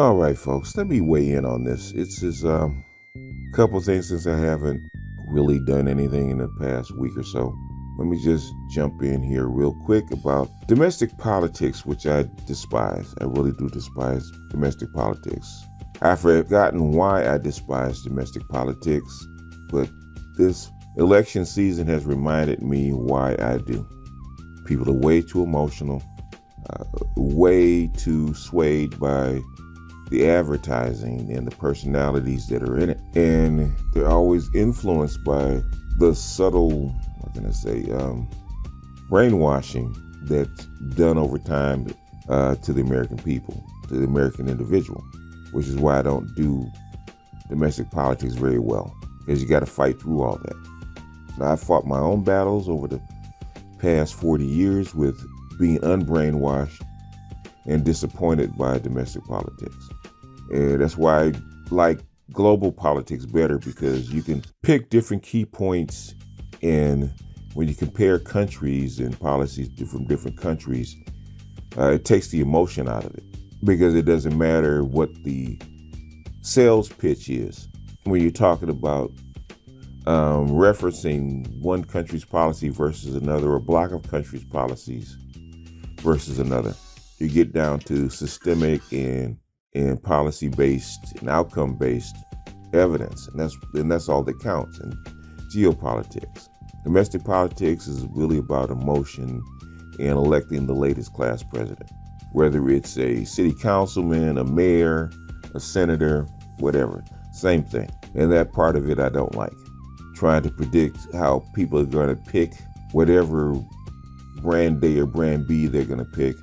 All right, folks, let me weigh in on this. It's just a um, couple things since I haven't really done anything in the past week or so. Let me just jump in here real quick about domestic politics, which I despise. I really do despise domestic politics. I've forgotten why I despise domestic politics, but this election season has reminded me why I do. People are way too emotional, uh, way too swayed by the advertising and the personalities that are in it. And they're always influenced by the subtle, what can I say, um, brainwashing that's done over time uh, to the American people, to the American individual, which is why I don't do domestic politics very well, because you got to fight through all that. Now, I fought my own battles over the past 40 years with being unbrainwashed and disappointed by domestic politics. And that's why I like global politics better because you can pick different key points and when you compare countries and policies from different countries, uh, it takes the emotion out of it because it doesn't matter what the sales pitch is when you're talking about um, referencing one country's policy versus another, or a block of countries' policies versus another. You get down to systemic and and policy based and outcome based evidence, and that's and that's all that counts in geopolitics. Domestic politics is really about emotion and electing the latest class president, whether it's a city councilman, a mayor, a senator, whatever. Same thing. And that part of it I don't like. Trying to predict how people are going to pick whatever brand A or brand B they're going to pick.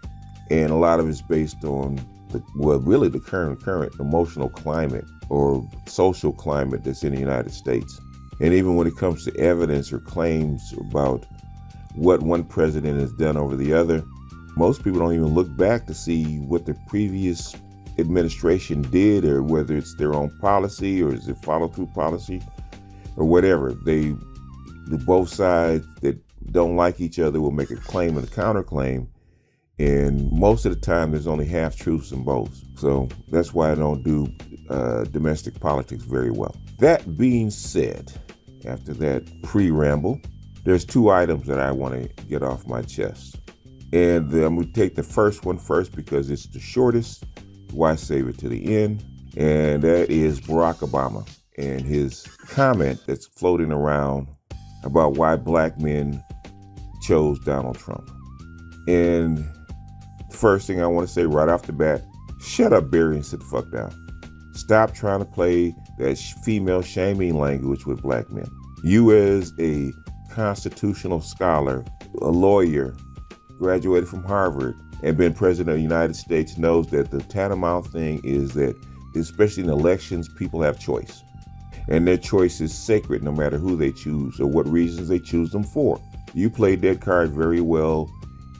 And a lot of it's based on the, well, really the current current emotional climate or social climate that's in the United States. And even when it comes to evidence or claims about what one president has done over the other, most people don't even look back to see what the previous administration did or whether it's their own policy or is it follow through policy or whatever. They, the both sides that don't like each other will make a claim and a counterclaim and most of the time, there's only half truths in both. So that's why I don't do uh, domestic politics very well. That being said, after that pre ramble, there's two items that I want to get off my chest. And I'm going to take the first one first because it's the shortest. Why save it to the end? And that is Barack Obama and his comment that's floating around about why black men chose Donald Trump. And First thing I want to say right off the bat shut up, Barry, and sit the fuck down. Stop trying to play that female shaming language with black men. You, as a constitutional scholar, a lawyer, graduated from Harvard, and been president of the United States, knows that the tantamount thing is that, especially in elections, people have choice. And their choice is sacred no matter who they choose or what reasons they choose them for. You played that card very well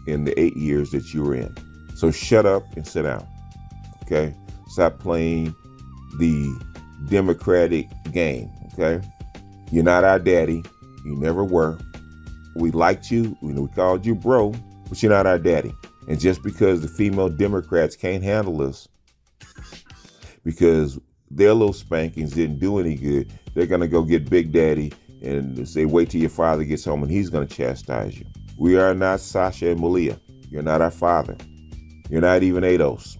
in the eight years that you were in. So shut up and sit down. Okay? Stop playing the Democratic game. Okay? You're not our daddy. You never were. We liked you. We, called you bro, but you're not our daddy. And just because the female Democrats can't handle us, because their little spankings didn't do any good, they're going to go get Big Daddy and say, wait till your father gets home and he's going to chastise you. We are not Sasha and Malia. You're not our father. You're not even ADOS.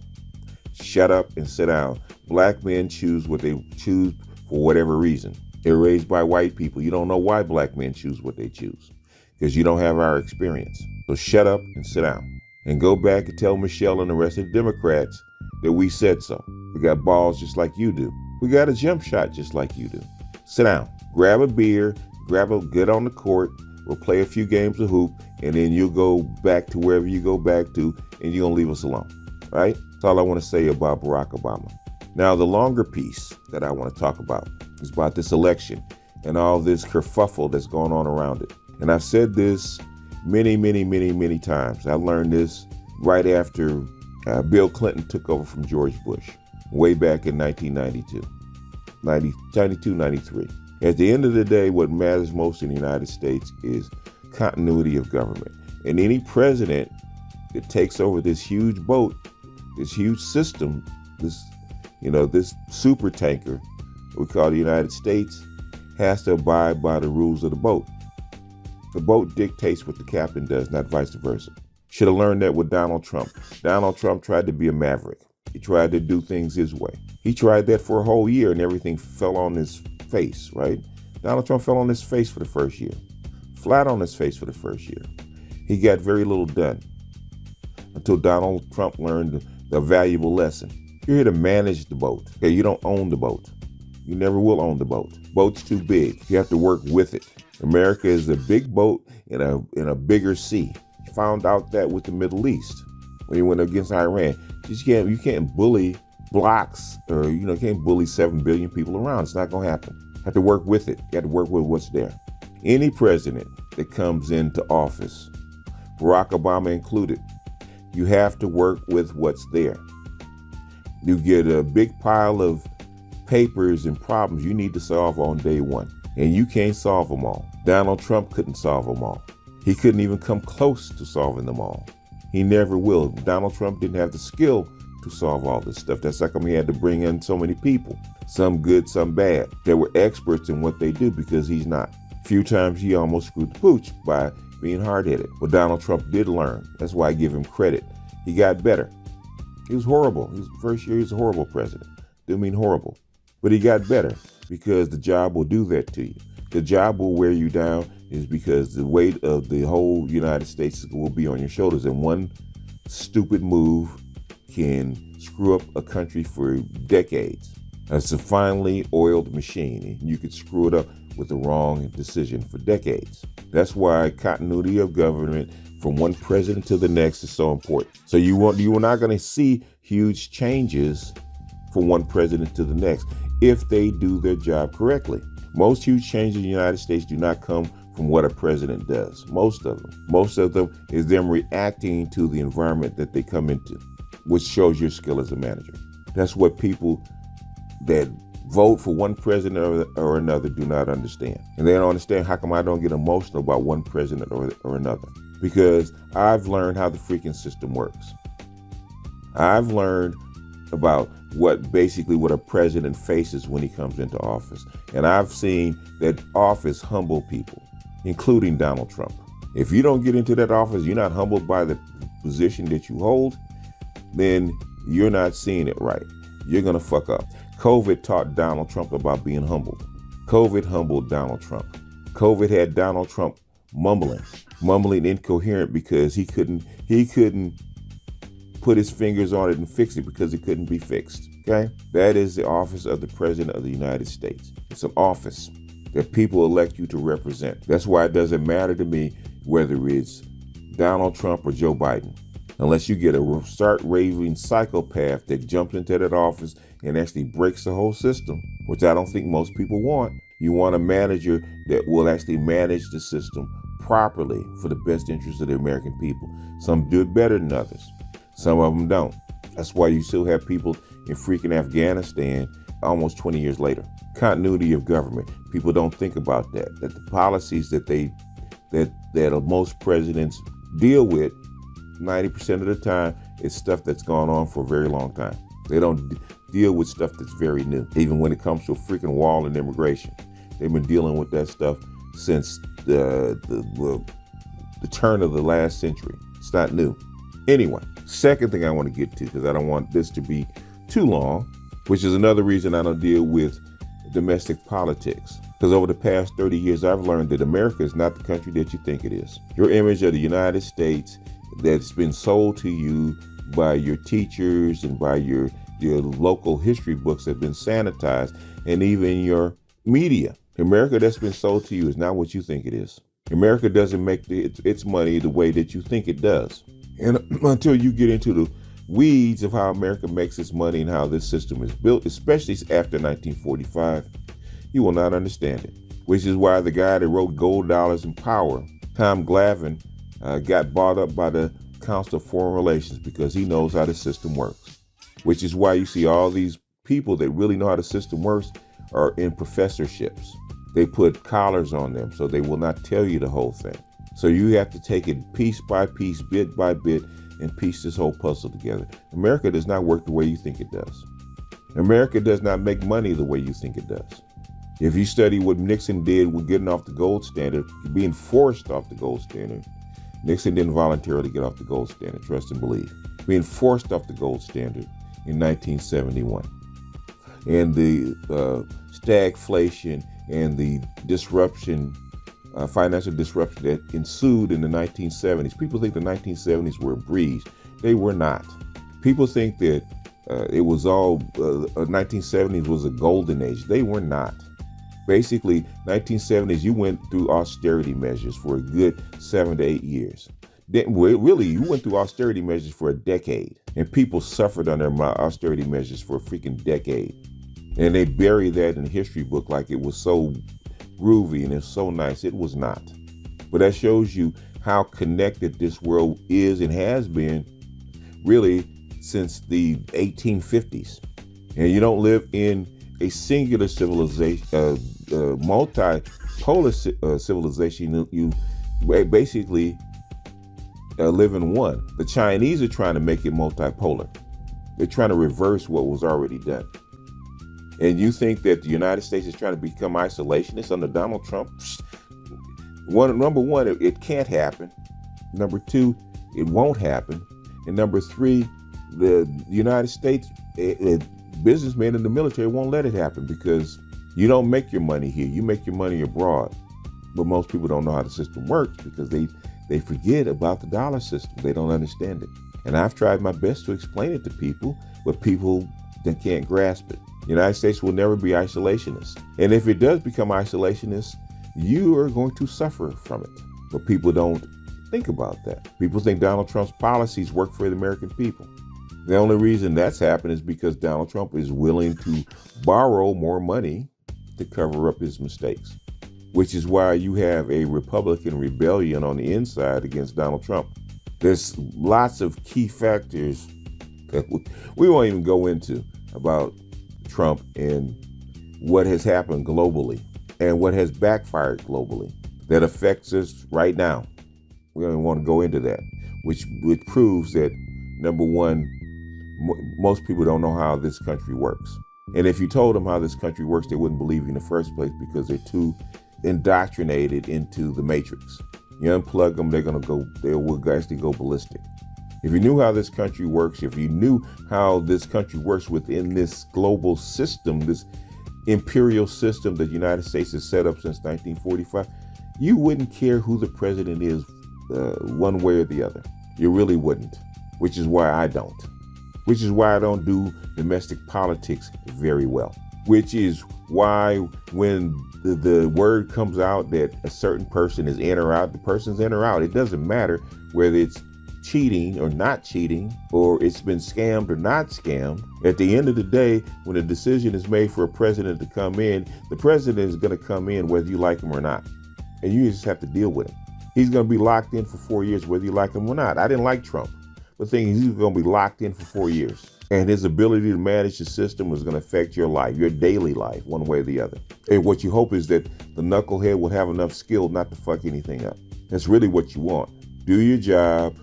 Shut up and sit down. Black men choose what they choose for whatever reason. They're raised by white people. You don't know why black men choose what they choose because you don't have our experience. So shut up and sit down. And go back and tell Michelle and the rest of the Democrats that we said so. We got balls just like you do. We got a jump shot just like you do. Sit down. Grab a beer. Grab a get on the court We'll play a few games of hoop, and then you'll go back to wherever you go back to, and you're going to leave us alone. Right? That's all I want to say about Barack Obama. Now, the longer piece that I want to talk about is about this election and all this kerfuffle that's going on around it. And I've said this many, many, many, many times. I learned this right after uh, Bill Clinton took over from George Bush, way back in 1992, 90, 92, 93. At the end of the day, what matters most in the United States is continuity of government. And any president that takes over this huge boat, this huge system, this You know, this super tanker we call the United States has to abide by the rules of the boat. The boat dictates what the captain does, not vice versa. Should have learned that with Donald Trump. Donald Trump tried to be a maverick. He tried to do things his way. He tried that for a whole year and everything fell on his face, right? Donald Trump fell on his face for the first year, flat on his face for the first year. He got very little done until Donald Trump learned the valuable lesson. You're here to manage the boat. Okay, you don't own the boat. You never will own the boat. Boat's too big. You have to work with it. America is a big boat in a in a bigger sea. Found out that with the Middle East when he went against Iran. You can't you can't bully blocks or you know you can't bully seven billion people around. It's not gonna happen. You have to work with it. You have to work with what's there. Any president that comes into office, Barack Obama included, you have to work with what's there. You get a big pile of papers and problems you need to solve on day one, and you can't solve them all. Donald Trump couldn't solve them all. He couldn't even come close to solving them all. He never will. Donald Trump didn't have the skill to solve all this stuff. That's how come he had to bring in so many people, some good, some bad, that were experts in what they do because he's not. A few times he almost screwed the pooch by being hard headed. But Donald Trump did learn. That's why I give him credit. He got better. He was horrible. His first year, he was a horrible president. Didn't mean horrible. But he got better because the job will do that to you. The job will wear you down is because the weight of the whole United States will be on your shoulders. And one stupid move can screw up a country for decades. It's a finely oiled machine, and you could screw it up with the wrong decision for decades. That's why continuity of government from one president to the next is so important. So you want you are not going to see huge changes from one president to the next if they do their job correctly. Most huge changes in the United States do not come from what a president does. Most of them. Most of them is them reacting to the environment that they come into, which shows your skill as a manager. That's what people that vote for one president or, or, another do not understand. And they don't understand how come I don't get emotional about one president or, or another. Because I've learned how the freaking system works. I've learned about what basically what a president faces when he comes into office. And I've seen that office humble people, including Donald Trump. If you don't get into that office, you're not humbled by the position that you hold, then you're not seeing it right. You're going to fuck up. COVID taught Donald Trump about being humbled. COVID humbled Donald Trump. COVID had Donald Trump mumbling, mumbling incoherent because he couldn't he couldn't put his fingers on it and fix it because it couldn't be fixed. Okay? That is the office of the President of the United States. It's an office that people elect you to represent. That's why it doesn't matter to me whether it's Donald Trump or Joe Biden. Unless you get a start raving psychopath that jumps into that office and actually breaks the whole system, which I don't think most people want. You want a manager that will actually manage the system properly for the best interest of the American people. Some do it better than others. Some of them don't. That's why you still have people in freaking Afghanistan almost 20 years later. Continuity of government. People don't think about that. That the policies that they that that most presidents deal with 90% of the time is stuff that's gone on for a very long time. They don't d- deal with stuff that's very new. Even when it comes to a freaking wall and immigration, they've been dealing with that stuff since the the, the, the turn of the last century. It's not new. Anyway, second thing I want to get to, because I don't want this to be too long, which is another reason I don't deal with domestic politics. Because over the past 30 years, I've learned that America is not the country that you think it is. Your image of the United States that's been sold to you by your teachers and by your your local history books have been sanitized, and even your media. America that's been sold to you is not what you think it is. America doesn't make the, its, money the way that you think it does. And until you get into the weeds of how America makes its money and how this system is built, especially after 1945, you will not understand it. Which is why the guy that wrote Gold Dollars and Power, Tom Glavine, uh, got bought up by the Council of Foreign Relations because he knows how the system works. Which is why you see all these people that really know how the system works are in professorships. They put collars on them so they will not tell you the whole thing. So you have to take it piece by piece, bit by bit, and piece this whole puzzle together. America does not work the way you think it does. America does not make money the way you think it does. If you study what Nixon did with getting off the gold standard, being forced off the gold standard, Nixon didn't voluntarily get off the gold standard, trust and believe. Being forced off the gold standard in 1971. And the uh, stagflation and the disruption, uh, financial disruption that ensued in the 1970s. People think the 1970s were a breeze. They were not. People think that uh, it was all uh, 1970s uh, was a golden age. They were not. Basically, 1970s you went through austerity measures for a good seven to eight years. Then, really, you went through austerity measures for a decade, and people suffered under my austerity measures for a freaking decade. And they bury that in history book like it was so groovy and it's so nice. It was not. But that shows you how connected this world is and has been really since the 1850s. And you don't live in a singular civilization, uh, uh, multipolar uh, civilization. You basically uh, live in one. The Chinese are trying to make it multipolar. They're trying to reverse what was already done. And you think that the United States is trying to become isolationist under Donald Trump? One, number one, it, it can't happen. Number two, it won't happen. And number three, the United States it, it, businessmen in the military won't let it happen because you don't make your money here. You make your money abroad. But most people don't know how the system works because they they forget about the dollar system. They don't understand it. And I've tried my best to explain it to people, but people that can't grasp it. The United States will never be isolationist. And if it does become isolationist, you are going to suffer from it. But people don't think about that. People think Donald Trump's policies work for the American people. The only reason that's happened is because Donald Trump is willing to borrow more money to cover up his mistakes, which is why you have a Republican rebellion on the inside against Donald Trump. There's lots of key factors that we won't even go into about Trump and what has happened globally and what has backfired globally that affects us right now. We don't want to go into that, which which proves that number one, most people don't know how this country works. And if you told them how this country works, they wouldn't believe you in the first place because they're too indoctrinated into the matrix. You unplug them, they're gonna go. They will actually go ballistic. If you knew how this country works, if you knew how this country works within this global system, this imperial system that the United States has set up since 1945, you wouldn't care who the president is, uh, one way or the other. You really wouldn't, which is why I don't which is why I don't do domestic politics very well. Which is why when the, the, word comes out that a certain person is in or out, the person's in or out. It doesn't matter whether it's cheating or not cheating, or it's been scammed or not scammed. At the end of the day, when a decision is made for a president to come in, the president is going to come in whether you like him or not. And you just have to deal with him. He's going to be locked in for four years whether you like him or not. I didn't like Trump. The thing is, he's going to be locked in for four years. And his ability to manage the system is going to affect your life, your daily life, one way or the other. And what you hope is that the knucklehead will have enough skill not to fuck anything up. That's really what you want. Do your job,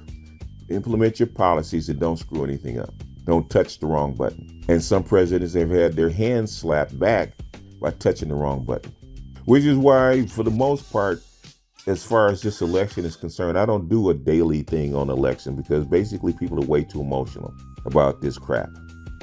implement your policies, and don't screw anything up. Don't touch the wrong button. And some presidents have had their hands slapped back by touching the wrong button. Which is why, for the most part, as far as this election is concerned, I don't do a daily thing on election because basically people are way too emotional about this crap.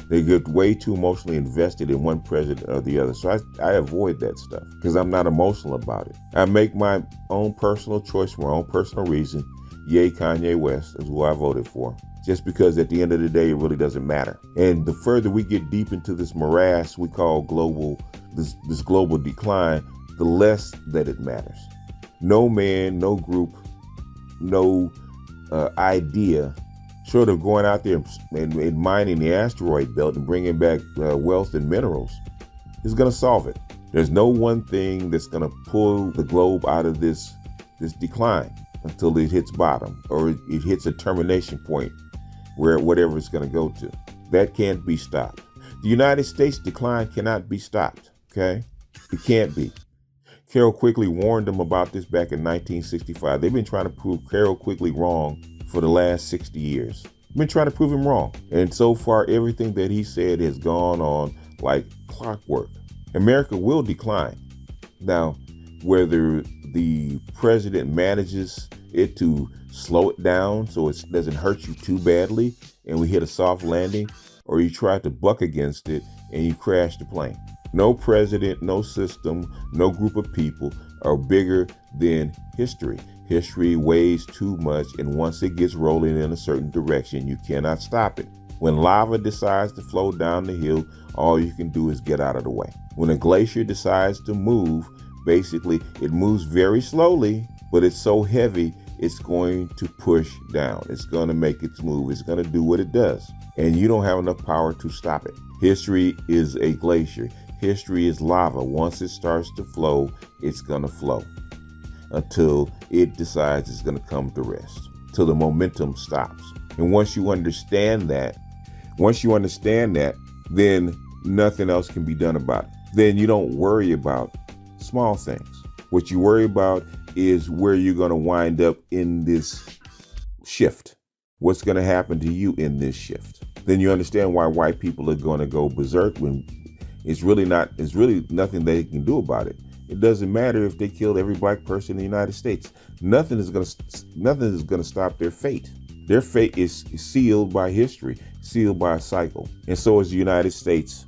They get way too emotionally invested in one president or the other. So I, I avoid that stuff because I'm not emotional about it. I make my own personal choice for my own personal reason. Yay, Kanye West is who I voted for. Just because at the end of the day, it really doesn't matter. And the further we get deep into this morass we call global, this, this global decline, the less that it matters no man, no group, no uh, idea, short of going out there and, and, mining the asteroid belt and bringing back uh, wealth and minerals, is going to solve it. There's no one thing that's going to pull the globe out of this this decline until it hits bottom or it, it hits a termination point where whatever it's going to go to. That can't be stopped. The United States decline cannot be stopped. Okay, it can't be. Carroll Quigley warned them about this back in 1965. They've been trying to prove Carroll Quigley wrong for the last 60 years. been trying to prove him wrong. And so far, everything that he said has gone on like clockwork. America will decline. Now, whether the president manages it to slow it down so it doesn't hurt you too badly and we hit a soft landing, or you try to buck against it and you crash the plane. No president, no system, no group of people are bigger than history. History weighs too much, and once it gets rolling in a certain direction, you cannot stop it. When lava decides to flow down the hill, all you can do is get out of the way. When a glacier decides to move, basically it moves very slowly, but it's so heavy it's going to push down. It's going to make its move. It's going to do what it does. And you don't have enough power to stop it. History is a glacier. History is lava. Once it starts to flow, it's going to flow until it decides it's going to come to rest, till the momentum stops. And once you understand that, once you understand that, then nothing else can be done about it. Then you don't worry about small things. What you worry about is where you're going to wind up in this shift. What's going to happen to you in this shift? Then you understand why white people are going to go berserk when it's really not, it's really nothing they can do about it. It doesn't matter if they killed every black person in the United States. Nothing is going to nothing is to stop their fate. Their fate is sealed by history, sealed by a cycle. And so is the United States.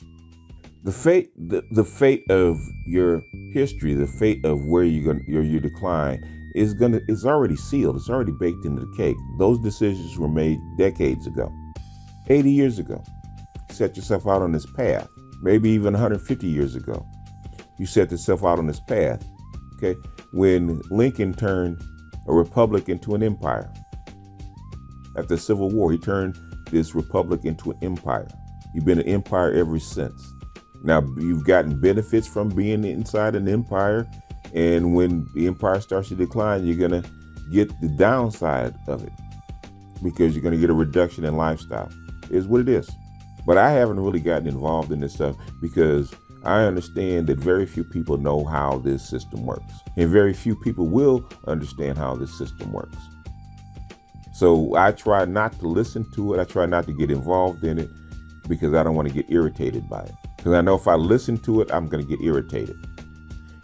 The fate the, the fate of your history, the fate of where you're going your your decline is gonna is already sealed. It's already baked into the cake. Those decisions were made decades ago. 80 years ago. Set yourself out on this path. Maybe even 150 years ago you set yourself out on this path. Okay, when Lincoln turned a republic into an empire. After the Civil War, he turned this republic into an empire. You've been an empire ever since. Now you've gotten benefits from being inside an empire, and when the empire starts to decline, you're gonna get the downside of it because you're gonna get a reduction in lifestyle. Is what it is. But I haven't really gotten involved in this stuff because I understand that very few people know how this system works, and very few people will understand how this system works. So I try not to listen to it. I try not to get involved in it because I don't want to get irritated by it. Because I know if I listen to it, I'm going to get irritated.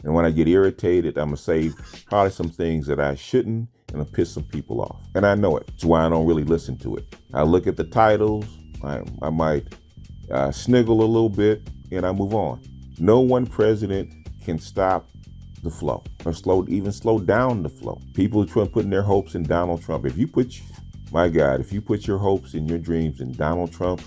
And when I get irritated, I'm going to say probably some things that I shouldn't and I'll piss some people off. And I know it. That's why I don't really listen to it. I look at the titles, I, I might uh, sniggle a little bit, and I move on. No one president can stop the flow or slow even slow down the flow. People are putting their hopes in Donald Trump. If you put my God, if you put your hopes and your dreams in Donald Trump,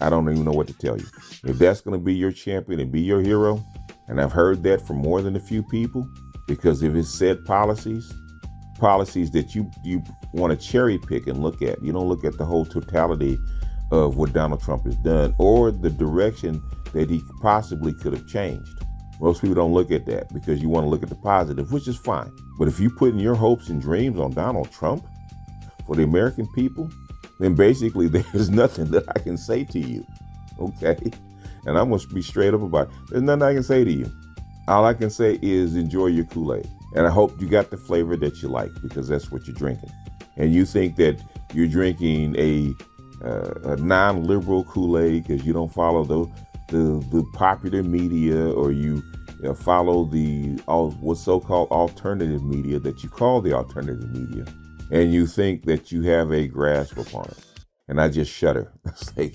I don't even know what to tell you. If that's going to be your champion and be your hero, and I've heard that from more than a few people, because if it's said policies, policies that you you want to cherry pick and look at, you don't look at the whole totality of what Donald Trump has done or the direction that he possibly could have changed. Most people don't look at that because you want to look at the positive, which is fine. But if you put in your hopes and dreams on Donald Trump for the American people, then basically there's nothing that I can say to you. Okay? And I'm going to be straight up about it. There's nothing I can say to you. All I can say is enjoy your Kool Aid. And I hope you got the flavor that you like because that's what you're drinking. And you think that you're drinking a, uh, a non liberal Kool Aid because you don't follow the the the popular media or you, follow the all what's so-called alternative media that you call the alternative media, and you think that you have a grasp upon it. And I just shudder. It's like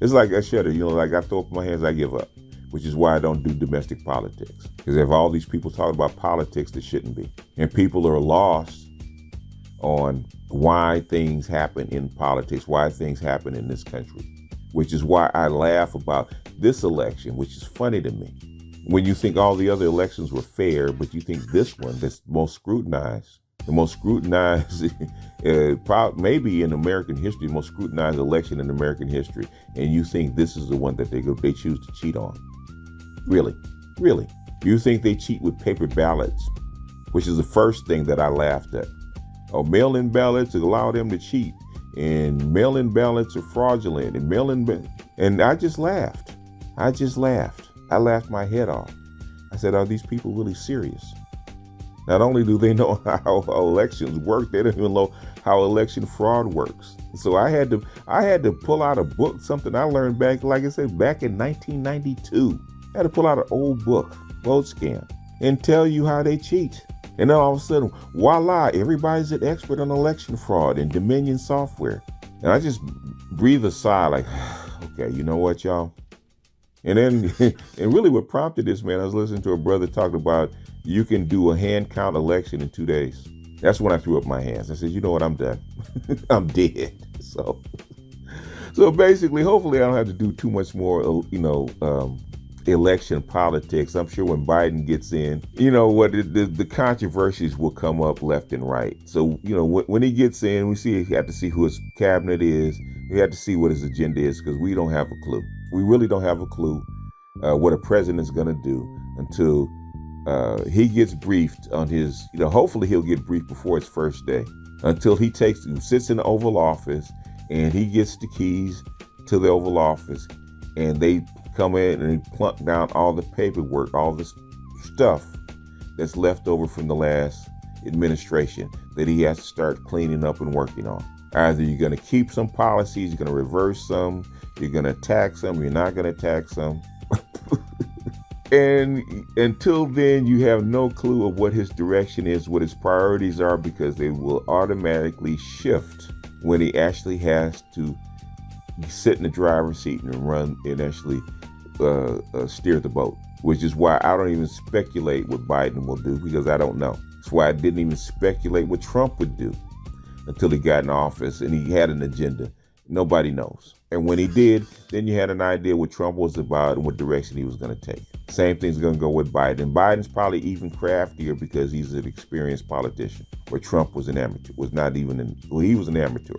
it's like I shudder. You know, like I throw up my hands, I give up. Which is why I don't do domestic politics. Because if all these people talk about politics that shouldn't be, and people are lost on why things happen in politics, why things happen in this country which is why I laugh about this election, which is funny to me. When you think all the other elections were fair, but you think this one, that's most scrutinized, the most scrutinized, uh, maybe in American history, most scrutinized election in American history, and you think this is the one that they go, they choose to cheat on. Really, really, you think they cheat with paper ballots, which is the first thing that I laughed at. Oh, mail-in ballots allow them to cheat and mail-in ballots are fraudulent and mail-in and I just laughed. I just laughed. I laughed my head off. I said, "Are these people really serious?" Not only do they know how elections work, they don't even know how election fraud works. So I had to I had to pull out a book, something I learned back, like I said, back in 1992. Had to pull out an old book, Votescam, and tell you how they cheat. And then all of a sudden, voila, everybody's an expert on election fraud and Dominion software. And I just breathe a sigh like, okay, you know what, y'all? And then, and really what prompted this, man, I was listening to a brother talk about you can do a hand count election in two days. That's when I threw up my hands. I said, you know what, I'm done. I'm dead. So, so basically, hopefully I don't have to do too much more, you know, um, election politics. I'm sure when Biden gets in, you know what the, the, controversies will come up left and right. So you know when, when he gets in, we see he have to see who his cabinet is. We have to see what his agenda is because we don't have a clue. We really don't have a clue uh, what a president is going to do until uh, he gets briefed on his. You know, hopefully he'll get briefed before his first day. Until he takes sits in the Oval Office and he gets the keys to the Oval Office and they come in and he plunk down all the paperwork, all the stuff that's left over from the last administration that he has to start cleaning up and working on. Either you're going to keep some policies, you're going to reverse some, you're going to tax some, you're not going to tax some. and until then, you have no clue of what his direction is, what his priorities are, because they will automatically shift when he actually has to sit in the driver's seat and run and actually uh, uh, steer the boat, which is why I don't even speculate what Biden will do because I don't know. That's why I didn't even speculate what Trump would do until he got in office and he had an agenda. Nobody knows. And when he did, then you had an idea what Trump was about and what direction he was going to take. Same thing's going to go with Biden. Biden's probably even craftier because he's an experienced politician, where Trump was an amateur, was not even an, well, he was an amateur.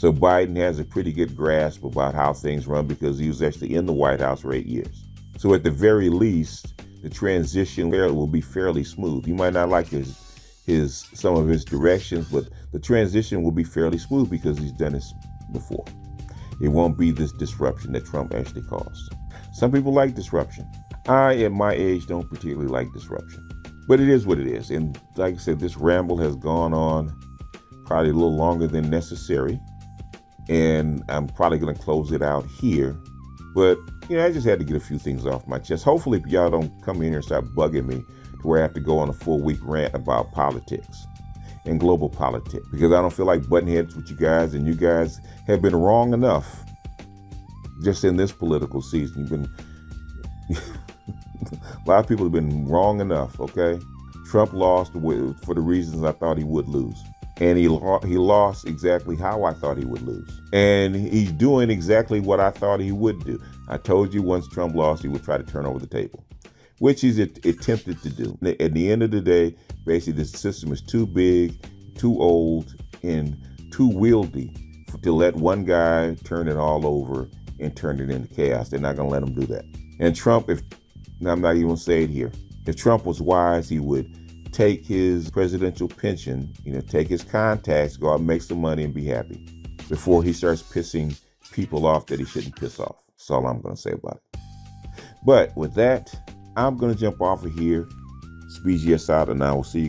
So Biden has a pretty good grasp about how things run because he was actually in the White House for eight years. So at the very least, the transition there will be fairly smooth. You might not like his his some of his directions, but the transition will be fairly smooth because he's done this before. It won't be this disruption that Trump actually caused. Some people like disruption. I, at my age, don't particularly like disruption. But it is what it is. And like I said, this ramble has gone on probably a little longer than necessary and I'm probably going to close it out here. But, you know, I just had to get a few things off my chest. Hopefully, y'all don't come in here and start bugging me to where I have to go on a full week rant about politics and global politics because I don't feel like button heads with you guys, and you guys have been wrong enough just in this political season. You've been. a lot of people have been wrong enough, okay? Trump lost for the reasons I thought he would lose and he he lost exactly how I thought he would lose. And he's doing exactly what I thought he would do. I told you once Trump lost, he would try to turn over the table, which he's attempted to do. At the end of the day, basically, the system is too big, too old, and too wieldy to let one guy turn it all over and turn it into chaos. They're not going to let him do that. And Trump, if I'm not even going to say it here, if Trump was wise, he would take his presidential pension, you know, take his contacts, go out and make some money and be happy before he starts pissing people off that he shouldn't piss off. That's all I'm going to say about it. But with that, I'm going to jump off of here. Speed out, and I will see you.